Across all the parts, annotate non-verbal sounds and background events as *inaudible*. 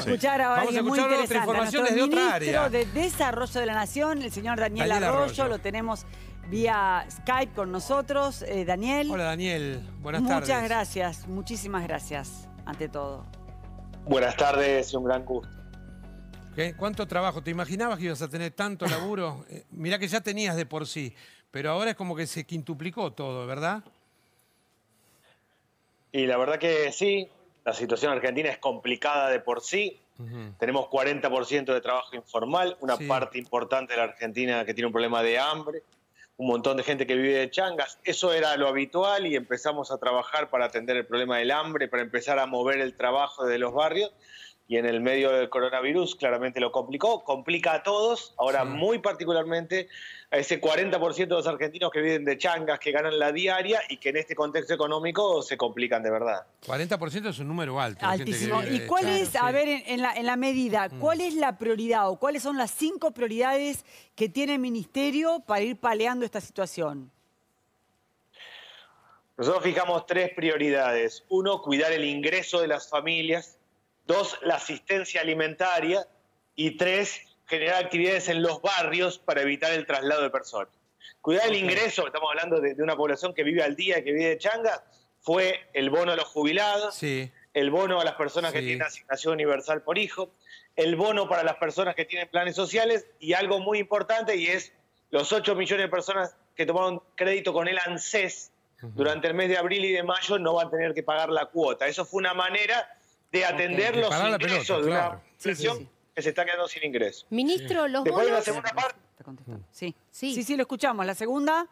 escuchar ahora Vamos a alguien muy escuchar otra a información nuestro desde otra ministro área. de Desarrollo de la Nación, el señor Daniel, Daniel Arroyo. Arroyo. Lo tenemos vía Skype con nosotros. Eh, Daniel, Hola Daniel, buenas muchas tardes. gracias, muchísimas gracias, ante todo. Buenas tardes, un gran gusto. ¿Qué? ¿Cuánto trabajo? ¿Te imaginabas que ibas a tener tanto laburo? *laughs* Eh, mirá que ya tenías de por sí, pero ahora es como que se quintuplicó todo, ¿verdad? Y la verdad que sí, la situación argentina es complicada de por sí. Tenemos 40% de trabajo informal, una Sí. parte importante de la Argentina que tiene un problema de hambre, un montón de gente que vive de changas. Eso era lo habitual y empezamos a trabajar para atender el problema del hambre, para empezar a mover el trabajo de los barrios. Y en el medio del coronavirus claramente lo complicó, complica a todos, ahora Sí. muy particularmente a ese 40% de los argentinos que viven de changas, que ganan la diaria y que en este contexto económico se complican de verdad. 40% es un número alto. Altísimo. ¿Y cuál es, sí. a ver, en, en la, en la medida, cuál es la prioridad o cuáles son las cinco prioridades que tiene el ministerio para ir paleando esta situación? Nosotros fijamos tres prioridades. Uno, cuidar el ingreso de las familias. Dos, la asistencia alimentaria. Y tres, generar actividades en los barrios para evitar el traslado de personas. Cuidar el ingreso, estamos hablando de, de una población que vive al día, que vive de changa, fue el bono a los jubilados, Sí, el bono a las personas que tienen asignación universal por hijo, el bono para las personas que tienen planes sociales y algo muy importante y es los 8 millones de personas que tomaron crédito con el ANSES durante el mes de abril y de mayo no van a tener que pagar la cuota. Eso fue una manera de atender De los ingresos pelota, de una claro. Sí, sí, población sí. que se está quedando sin ingresos. Ministro, los Después bonos... segunda parte. Sí. Sí. sí, sí, lo escuchamos. La segunda,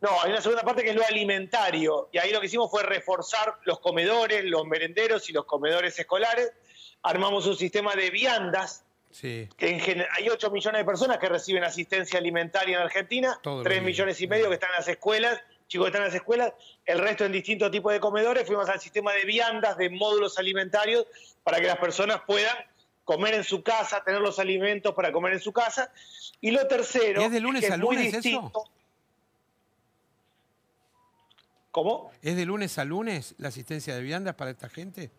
No, hay una segunda parte que es lo alimentario. Y ahí lo que hicimos fue reforzar los comedores, los merenderos y los comedores escolares. Armamos un sistema de viandas sí. que en hay 8 millones de personas que reciben asistencia alimentaria en Argentina, Todos 3 los días. millones y medio que están en las escuelas, chicos que están en las escuelas, el resto en distintos tipos de comedores, fuimos al sistema de viandas, de módulos alimentarios, para que las personas puedan comer en su casa, tener los alimentos para comer en su casa. Y lo tercero, ¿Y es de lunes que a muy lunes eso? ¿Cómo? ¿Es de lunes a lunes la asistencia de viandas para esta gente?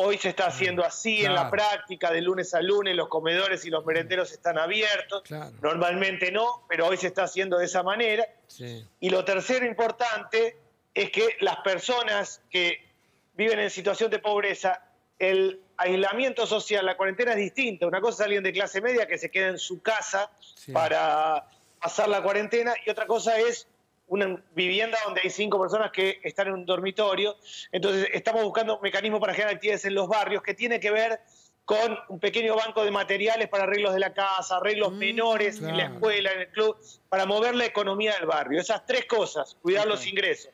Hoy se está haciendo así en la práctica, de lunes a lunes, los comedores y los merenderos están abiertos. Claro. Normalmente no, pero hoy se está haciendo de esa manera. Sí. Y lo tercero importante es que las personas que viven en situación de pobreza, el aislamiento social, la cuarentena es distinta. Una cosa es alguien de clase media que se queda en su casa Sí. para pasar la cuarentena y otra cosa es una vivienda donde hay cinco personas que están en un dormitorio. Entonces estamos buscando un mecanismo para generar actividades en los barrios que tiene que ver con un pequeño banco de materiales para arreglos de la casa, arreglos menores en la claro. escuela, en el club, para mover la economía del barrio. Esas tres cosas, cuidar los ingresos,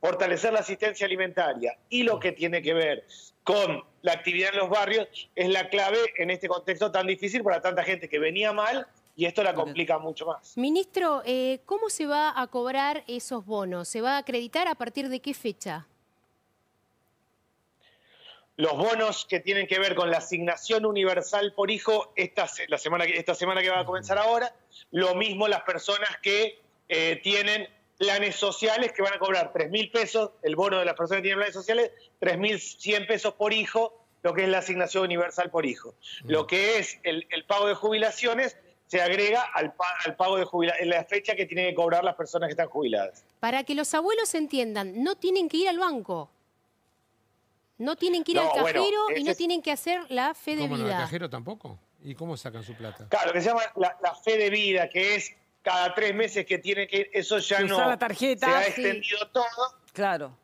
fortalecer la asistencia alimentaria y lo que tiene que ver con la actividad en los barrios es la clave en este contexto tan difícil para tanta gente que venía mal y esto la complica mucho más. Ministro, eh, ¿cómo se va a cobrar esos bonos? ¿Se va a acreditar a partir de qué fecha? Los bonos que tienen que ver con la asignación universal por hijo, esta, la semana, que- esta semana que va a comenzar ahora, lo mismo las personas que eh, tienen planes sociales que van a cobrar 3 mil pesos, el bono de las personas que tienen planes sociales, 3 mil 100 pesos por hijo, lo que es la asignación universal por hijo. Lo que es el, el pago de jubilaciones se agrega al, pa- al pago de jubilación, en la fecha que tienen que cobrar las personas que están jubiladas. Para que los abuelos entiendan, no tienen que ir al banco. No tienen que ir No, al bueno, cajero y no es- tienen que hacer la fe de ¿Cómo no? ¿El vida. cajero tampoco? ¿Y cómo sacan su plata? Claro, lo que se llama la, la fe de vida, que es cada tres meses que tiene que ir, eso ya no usar la tarjeta, se ha sí. extendido todo, claro.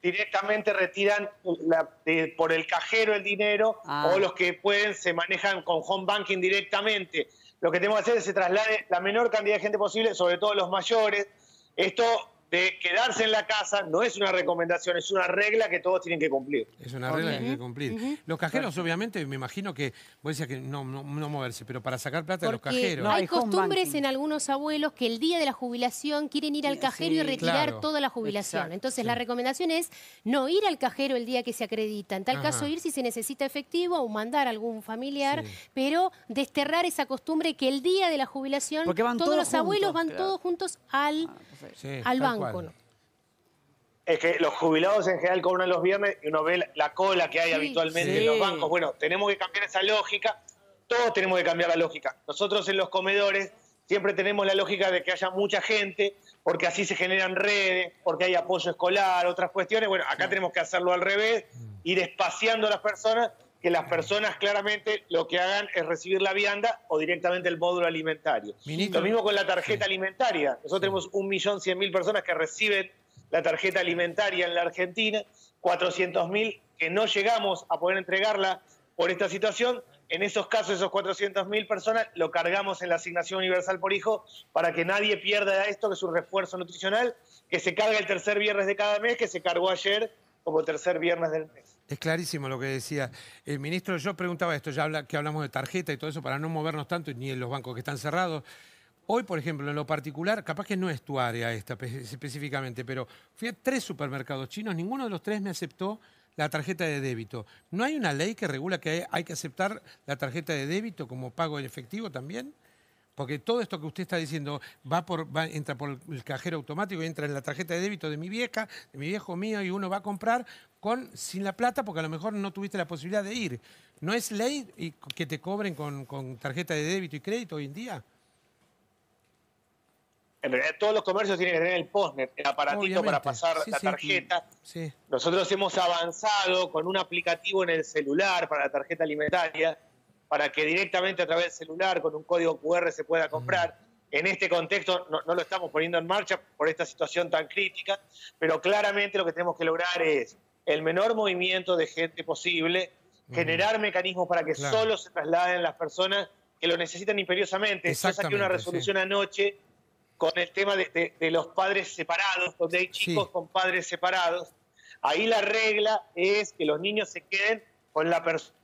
directamente retiran la- de- por el cajero el dinero Ah. o los que pueden se manejan con home banking directamente. Lo que tenemos que hacer es que se traslade la menor cantidad de gente posible, sobre todo los mayores. Esto de quedarse en la casa no es una recomendación, es una regla que todos tienen que cumplir. Es una regla que hay que cumplir. Los cajeros, obviamente, me imagino que, vos decías que no, no, no moverse, pero para sacar plata de los cajeros. No, hay costumbres banking. en algunos abuelos que el día de la jubilación quieren ir al cajero y retirar claro. toda la jubilación. Exacto, Entonces la recomendación es no ir al cajero el día que se acredita. En tal Ajá. caso ir si se necesita efectivo o mandar a algún familiar, Sí. pero desterrar esa costumbre que el día de la jubilación van todos todos los abuelos van claro. todos juntos al, Sí, al tal banco. Es que los jubilados en general cobran los viernes y uno ve la- la cola que hay Sí. habitualmente en los bancos. Bueno, tenemos que cambiar esa lógica. Todos tenemos que cambiar la lógica. Nosotros en los comedores siempre tenemos la lógica de que haya mucha gente, porque así se generan redes, porque hay apoyo escolar, otras cuestiones. Bueno, acá tenemos que hacerlo al revés, ir espaciando a las personas, que las personas claramente lo que hagan es recibir la vianda o directamente el módulo alimentario. Ministro- Lo mismo con la tarjeta alimentaria. Nosotros tenemos 1.100.000 personas que reciben la tarjeta alimentaria en la Argentina, 400.000 que no llegamos a poder entregarla por esta situación. En esos casos, esos 400.000 personas lo cargamos en la asignación universal por hijo para que nadie pierda esto, que es un refuerzo nutricional, que se carga el tercer viernes de cada mes, que se cargó ayer como tercer viernes del mes. Es clarísimo lo que decía el ministro. Yo preguntaba esto, ya habla- que hablamos de tarjeta y todo eso, para no movernos tanto, ni en los bancos que están cerrados. Hoy, por ejemplo, en lo particular, capaz que no es tu área esta pe- específicamente, pero fui a tres supermercados chinos, ninguno de los tres me aceptó la tarjeta de débito. ¿No hay una ley que regula que hay que aceptar la tarjeta de débito como pago en efectivo también? Porque todo esto que usted está diciendo va por, va- entra por el cajero automático y entra en la tarjeta de débito de mi vieja, de mi viejo mío, y uno va a comprar con, sin la plata porque a lo mejor no tuviste la posibilidad de ir. ¿No es ley y que te cobren con, con tarjeta de débito y crédito hoy en día? En realidad, todos los comercios tienen que tener el postnet, el aparatito Obviamente. para pasar Sí, la sí. tarjeta. Sí. Nosotros hemos avanzado con un aplicativo en el celular para la tarjeta alimentaria, para que directamente a través del celular con un código QR se pueda comprar. En este contexto no, no lo estamos poniendo en marcha por esta situación tan crítica, pero claramente lo que tenemos que lograr es el menor movimiento de gente posible, generar mecanismos para que Claro. solo se trasladen las personas que lo necesitan imperiosamente. Yo saqué una resolución anoche con el tema de, de- de los padres separados, donde hay chicos Sí. con padres separados. Ahí la regla es que los niños se queden con la persona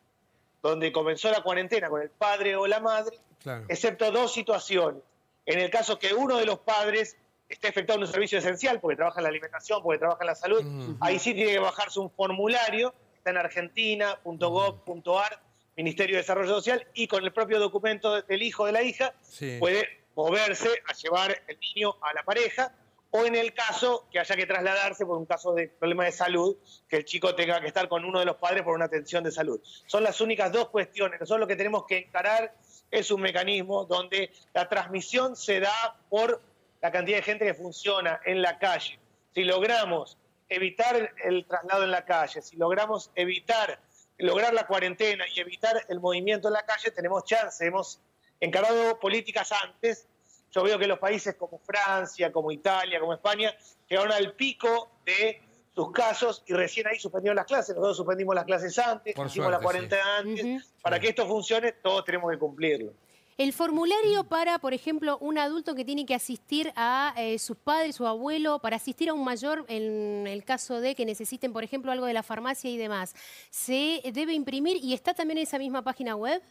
donde comenzó la cuarentena, con el padre o la madre, Claro. excepto dos situaciones. En el caso que uno de los padres esté afectado en un servicio esencial, porque trabaja en la alimentación, porque trabaja en la salud, Mm. ahí sí tiene que bajarse un formulario, está en argentina.gov.ar, Ministerio de Desarrollo Social, y con el propio documento del hijo o de la hija, Sí. puede moverse a llevar el niño a la pareja, o en el caso que haya que trasladarse por un caso de problema de salud, que el chico tenga que estar con uno de los padres por una atención de salud. Son las únicas dos cuestiones. Nosotros lo que tenemos que encarar es un mecanismo donde la transmisión se da por la cantidad de gente que funciona en la calle. Si logramos evitar el, traslado en la calle, si logramos evitar, lograr la cuarentena y evitar el movimiento en la calle, tenemos chance. Hemos encarado políticas antes. Yo veo que los países como Francia, como Italia, como España, llegaron al pico de sus casos y recién ahí suspendieron las clases. Nosotros suspendimos las clases antes, Por hicimos la suerte, sí. cuarentena antes. Para que esto funcione, todos tenemos que cumplirlo. El formulario para, por ejemplo, un adulto que tiene que asistir a eh, sus padres, su abuelo, para asistir a un mayor en el caso de que necesiten, por ejemplo, algo de la farmacia y demás, ¿se debe imprimir y está también en esa misma página web?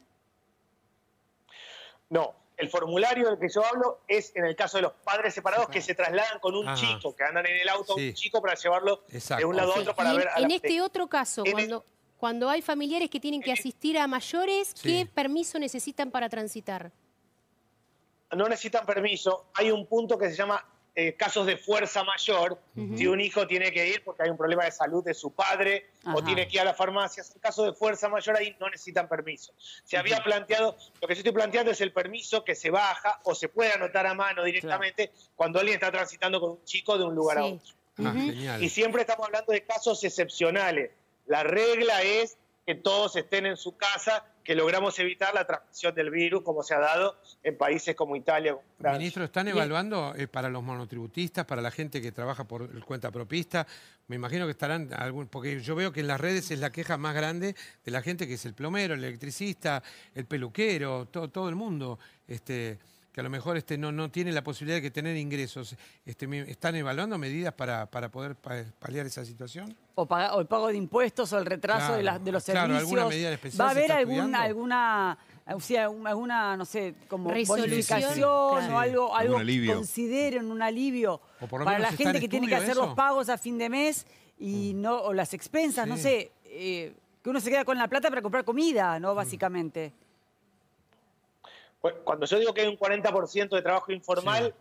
No, el formulario del que yo hablo es en el caso de los padres separados que se trasladan con un Ajá. chico, que andan en el auto Sí. un chico para llevarlo Exacto. de un lado a otro para y ver a en la- este otro caso, en cuando, cuando hay familiares que tienen que asistir a mayores, Sí. ¿qué permiso necesitan para transitar? no necesitan permiso. Hay un punto que se llama eh, casos de fuerza mayor. Si un hijo tiene que ir porque hay un problema de salud de su padre o tiene que ir a la farmacia, en caso de fuerza mayor ahí no necesitan permiso. Se había planteado, lo que yo estoy planteando es el permiso que se baja o se puede anotar a mano directamente cuando alguien está transitando con un chico de un lugar a otro. Ah. Y siempre estamos hablando de casos excepcionales. La regla es que todos estén en su casa, que logramos evitar la transmisión del virus como se ha dado en países como Italia. como Francia. Ministro, ¿están evaluando eh, para los monotributistas, para la gente que trabaja por el cuenta propista? Me imagino que estarán, algún, porque yo veo que en las redes es la queja más grande de la gente que es el plomero, el electricista, el peluquero, todo, todo el mundo, este, que a lo mejor este, no, no tiene la posibilidad de que tener ingresos. Este, ¿Están evaluando medidas para, para poder pa- paliar esa situación? O, paga- o el pago de impuestos o el retraso de, Claro, las- de los claro, servicios. alguna medida especial ¿Va a haber algún, alguna, o sea, alguna, no sé, como Resolución. bonificación Claro. o algo, algo alivio. consideren un alivio O por lo para menos la gente en que tiene que hacer los pagos a fin de mes y no o las expensas, no sé, eh, que uno se queda con la plata para comprar comida, ¿no? Básicamente. Pues, Cuando yo digo que hay un 40% de trabajo informal,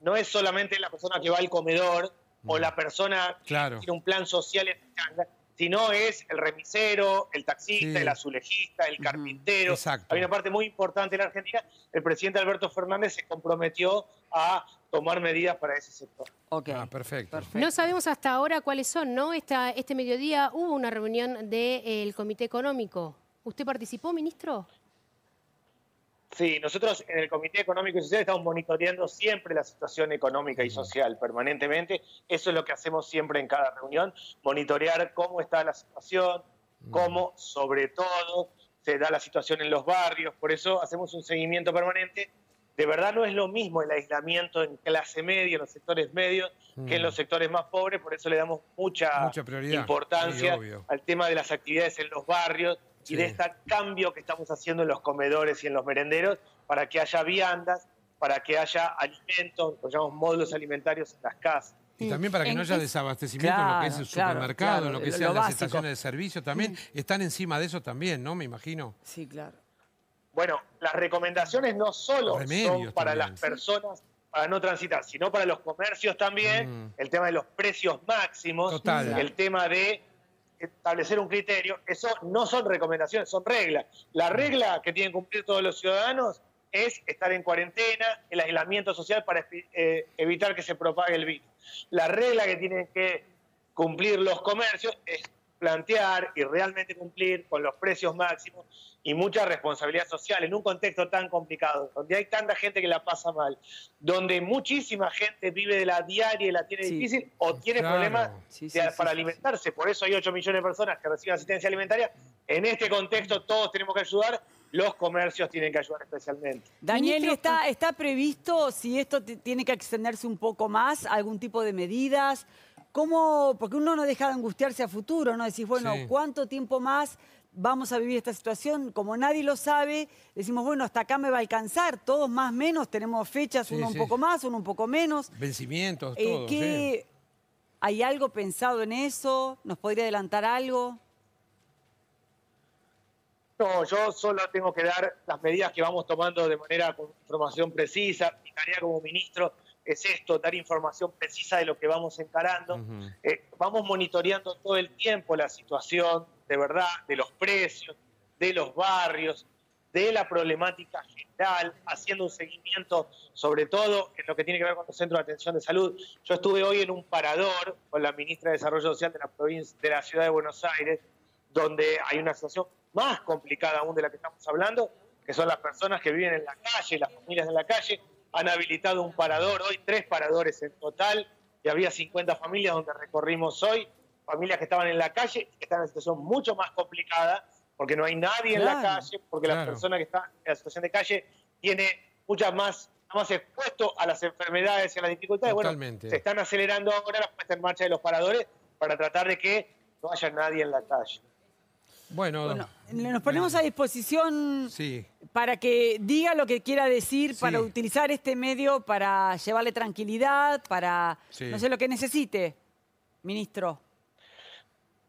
no es solamente la persona que va al comedor o la persona Claro. que tiene un plan social en Changa, sino es el remisero, el taxista, Sí. el azulejista, el carpintero. Exacto. Hay una parte muy importante en la Argentina. El presidente Alberto Fernández se comprometió a tomar medidas para ese sector. Ok. Ah, perfecto. No sabemos hasta ahora cuáles son, ¿no? Esta, este mediodía hubo una reunión del Comité Económico. ¿Usted participó, ministro? Sí, nosotros en el Comité Económico y Social estamos monitoreando siempre la situación económica y social permanentemente. Eso es lo que hacemos siempre en cada reunión, monitorear cómo está la situación, cómo sobre todo se da la situación en los barrios. Por eso hacemos un seguimiento permanente. De verdad no es lo mismo el aislamiento en clase media, en los sectores medios, que en los sectores más pobres. Por eso le damos mucha, Mucha importancia Sí, al tema de las actividades en los barrios Sí. y de este cambio que estamos haciendo en los comedores y en los merenderos para que haya viandas, para que haya alimentos, lo llamamos módulos alimentarios en las casas. Y también para que no haya es- desabastecimiento en lo que es el Claro, claro, supermercado, en lo que sean lo las básico. estaciones de servicio también. Están encima de eso también, ¿no? Me imagino. Sí, claro. Bueno, las recomendaciones no solo Remedios son para también. las personas para no transitar, sino para los comercios también, Mm. el tema de los precios máximos, Total. el tema de establecer un criterio, eso no son recomendaciones, son reglas. La regla que tienen que cumplir todos los ciudadanos es estar en cuarentena, el aislamiento social para eh, evitar que se propague el virus. La regla que tienen que cumplir los comercios es plantear y realmente cumplir con los precios máximos y mucha responsabilidad social en un contexto tan complicado, donde hay tanta gente que la pasa mal, donde muchísima gente vive de la diaria y la tiene Sí. difícil o tiene Claro. problemas Sí, de- sí, sí, para sí, alimentarse. Por eso hay 8 millones de personas que reciben asistencia alimentaria. En este contexto todos tenemos que ayudar, los comercios tienen que ayudar especialmente. Daniel, ¿está, ¿está previsto si esto tiene que extenderse un poco más, algún tipo de medidas? ¿Cómo? Porque uno no deja de angustiarse a futuro, ¿no? Decís, bueno, Sí. ¿cuánto tiempo más vamos a vivir esta situación? Como nadie lo sabe, decimos, bueno, hasta acá me va a alcanzar, todos más menos, tenemos fechas, Sí, uno un poco más, uno un poco menos. Vencimientos, Eh, todo. ¿qué- ¿Hay algo pensado en eso? ¿Nos podría adelantar algo? No, yo solo tengo que dar las medidas que vamos tomando de manera con información precisa. Mi tarea como ministro es esto, dar información precisa de lo que vamos encarando. Ujú. Eh, vamos monitoreando todo el tiempo la situación de verdad, de los precios, de los barrios, de la problemática general, haciendo un seguimiento sobre todo en lo que tiene que ver con los centros de atención de salud. Yo estuve hoy en un parador con la ministra de Desarrollo Social de la provincia de la ciudad de Buenos Aires, donde hay una situación más complicada aún de la que estamos hablando, que son las personas que viven en la calle, las familias en la calle. Han habilitado un parador hoy, tres paradores en total, y había 50 familias donde recorrimos hoy, familias que estaban en la calle, que están en una situación mucho más complicada, porque no hay nadie en la calle, porque la claro. persona que está en la situación de calle tiene muchas más, más expuesto a las enfermedades y a las dificultades. Totalmente. Bueno, se están acelerando ahora la puesta en marcha de los paradores para tratar de que no haya nadie en la calle. Bueno, Bueno, nos ponemos a disposición sí. para que diga lo que quiera decir, Sí. para utilizar este medio para llevarle tranquilidad, para Sí. no sé lo que necesite, ministro.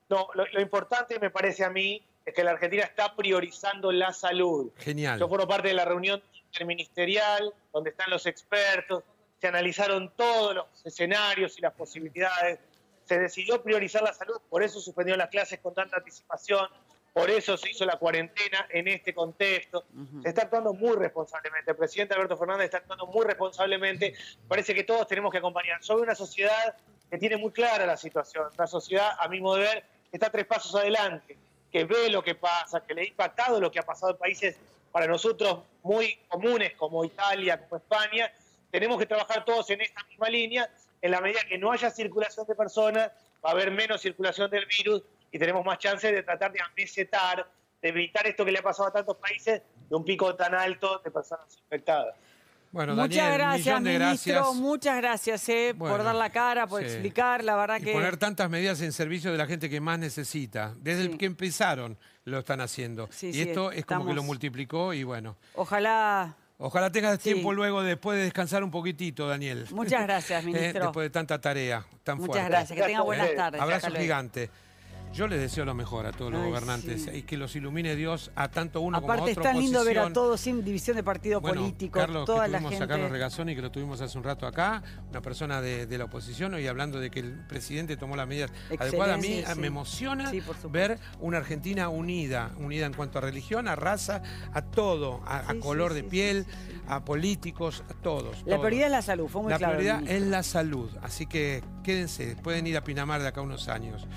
No, lo, lo importante me parece a mí es que la Argentina está priorizando la salud. Genial. Yo formo parte de la reunión interministerial donde están los expertos, se analizaron todos los escenarios y las posibilidades, se decidió priorizar la salud, por eso suspendieron las clases con tanta anticipación, por eso se hizo la cuarentena en este contexto. Se está actuando muy responsablemente. El presidente Alberto Fernández está actuando muy responsablemente. Parece que todos tenemos que acompañar. Soy una sociedad que tiene muy clara la situación, una sociedad, a mi modo de ver, que está tres pasos adelante, que ve lo que pasa, que le ha impactado lo que ha pasado en países para nosotros muy comunes como Italia, como España. Tenemos que trabajar todos en esta misma línea. En la medida que no haya circulación de personas, va a haber menos circulación del virus y tenemos más chances de tratar de amesetar, de evitar esto que le ha pasado a tantos países, de un pico tan alto de personas infectadas. Bueno, muchas Daniel, gracias, ministro. gracias. Muchas gracias eh, por dar la cara, por sí. explicar. La verdad Y que. poner tantas medidas en servicio de la gente que más necesita. Desde Sí. el que empezaron lo están haciendo. Sí, y sí, esto es como que lo multiplicó y bueno. Ojalá. Ojalá tengas Sí. tiempo luego después de descansar un poquitito, Daniel. Muchas gracias, *laughs* Eh, ministro. después de tanta tarea tan Muchas fuerte. gracias. Que tenga buenas tardes. Abrazo luego. gigante. Yo les deseo lo mejor a todos los Ay, gobernantes sí. y que los ilumine Dios a tanto uno como a Aparte otro. es tan lindo ver a todos sin división de partido Bueno, político, Carlos, toda que la tuvimos gente. a Carlos Regazzoni, que lo tuvimos hace un rato acá, una persona de, de la oposición, y hablando de que el presidente tomó las medidas adecuadas. A mí Excelente, sí. me emociona Sí, ver una Argentina unida, unida en cuanto a religión, a raza, a todo, a, color de piel, a políticos, a todos. La todos. prioridad es la salud, fue muy La claro. prioridad es la salud, así que quédense, pueden ir a Pinamar de acá unos años.